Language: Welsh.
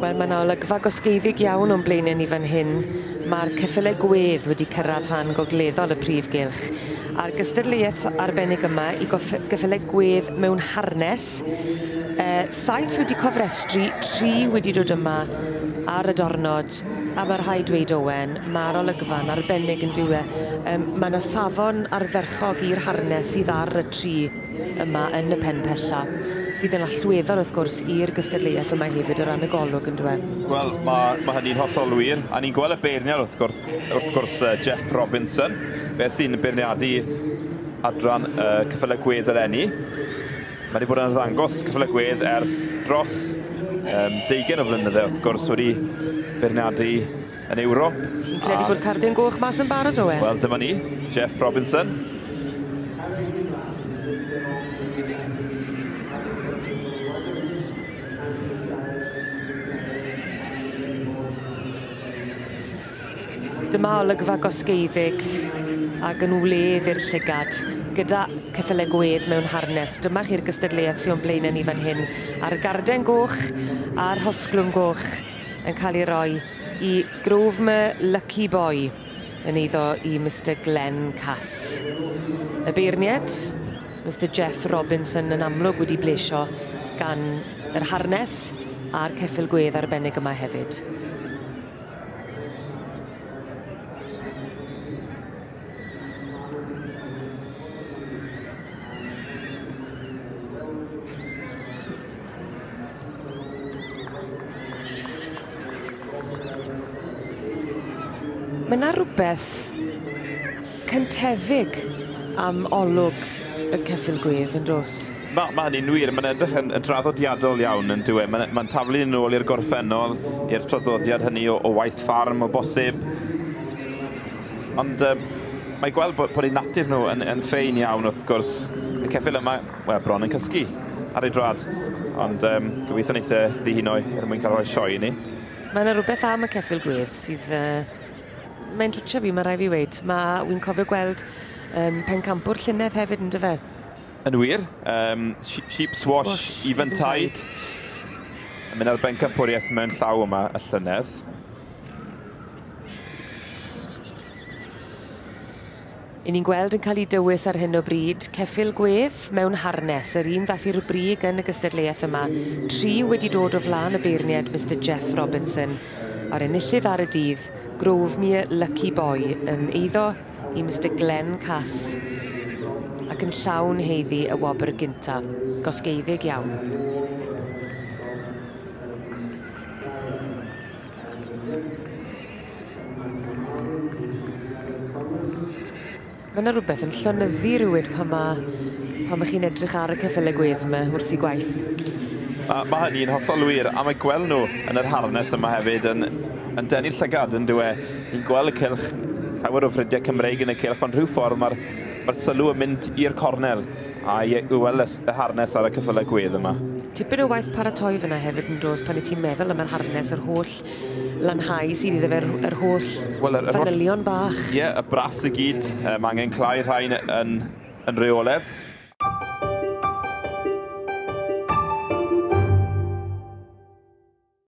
Wel, mae yna olygfa gosgeufig iawn o'n blaenau ni fan hyn. Mae'r ceffylau gwedd wedi cyrraedd rhan gogleddol y prif gylch. A'r gystadleuaeth arbennig yma i goff... geffylau gwedd mewn harnes E, saith wedi cofrestru, tri wedi dod yma ar y dornod, a mae'r rhai dweud Owen, mae'r olygfa'n arbennig yn diwe. E, mae yna safon arferchog i'r harnes sydd ar y tri yma yn y pen pella sydd yn allweddol wrth gwrs i'r gystadleuaeth yma hefyd o ran y golwg yn dweud. Wel, mae, mae hynny'n hollol wir, a ni'n gweld y beirniad wrth gwrs, wrth gwrs uh, Jeff Robinson, fe sy'n beirniadu adran uh, cyffylau gwedd yr enni. Mae wedi bod yn ddangos cyflygwydd ers dros um, deugen o flynyddoedd, wrth gwrs, wedi beirniadu yn Ewrop. Fi'n credu bod cardyn goch mas yn barod o e. Wel, dyma ni, Jeff Robinson. Dyma olygfa gosgeifig ac yn wledd i'r llygad gyda ceffylau gwedd mewn harnes. Dyma chi'r gystadleuaeth sy'n blaenau ni fan hyn. A'r garden goch a'r hosglwm goch yn cael ei roi i grofma Lucky Boy yn eiddo i Mr Glenn Cass. Y beirniad, Mr Jeff Robinson yn amlwg wedi blesio gan yr harnes a'r ceffyl gwedd arbennig yma hefyd. Mae yna rhywbeth cyntefig am olwg y ceffil gwedd yn yndo's? Mae ma' hynny'n wir, mae'n edrych yn, yn draddodiadol iawn yn dyw e? Mae'n ma taflu yn ôl i'r gorffennol, i'r traddodiad hynny o, o waith ffarm o bosib. Ond um, mae gweld bod, bod ei natur nhw yn, yn ffein iawn wrth gwrs. Y ceffil yma, wel, bron yn cysgu ar ei drad. Ond um, gobeithio wneithau e ddihinoi er mwyn cael rhoi sioi i ni. Mae yna rhywbeth am y ceffil gwedd sydd uh, mae'n drwtio fi, mae rai fi weid. Mae, wy'n cofio gweld um, pencampwr llynedd hefyd yn dyfedd. Yn wir, um, Sheep's Wash, Wash Even Tide. Yn mynd ar bencampwriaeth mewn llaw yma, y llynedd. I ni'n gweld yn cael ei dywys ar hyn o bryd, ceffil gwedd mewn harnes, yr un ddath i'r brig yn y gystadleuaeth yma. Tri wedi dod o flaen y beirniad Mr Jeff Robinson, a'r enillydd ar y dydd, Grofmere Lucky Boy yn eiddo i Mr Glenn Cass ac yn llawn heiddi y wobr gynta, gosgeiddig iawn. Mae yna rhywbeth yn llonyddu rhywun pan mae pan mae chi'n edrych ar y ceffylau gwedd yma wrth i gwaith. Mae ma hynny'n hollol wir, a mae gweld nhw yn yr harnes yma hefyd yn yn denu llygad yn dywe. Ni'n gweld y cilch, llawer o frydiau Cymreig yn y cilch, ond rhyw ffordd mae'r mae'r sylw yn mynd i'r cornel a i weld y harnes ar y cyffylau gwedd yma. Tipyn o waith paratoi fyna hefyd yn dos pan i ti'n meddwl am yr harnes yr holl lanhau sydd iddo fe'r yr holl well, yr, fanylion bach. Ie, yeah, y bras i gyd, um, angen clai rhain yn, yn, yn reoledd.